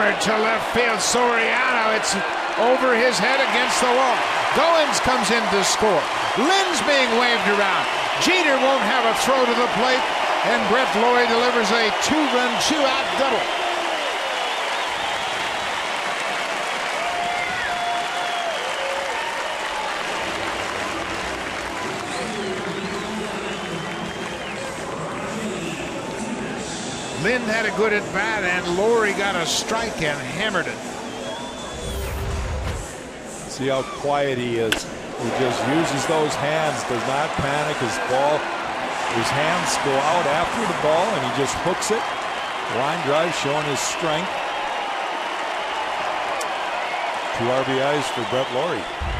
hammered to left field. Soriano, it's over his head against the wall. Goins comes in to score. Lind's being waved around. Jeter won't have a throw to the plate, and Brett Lawrie delivers a two-run, two-out double. Lind had a good at bat, and Lawrie got a strike and hammered it. See how quiet he is. He just uses those hands, does not panic. His ball, his hands go out after the ball, and he just hooks it. Line drive showing his strength. Two RBIs for Brett Lawrie.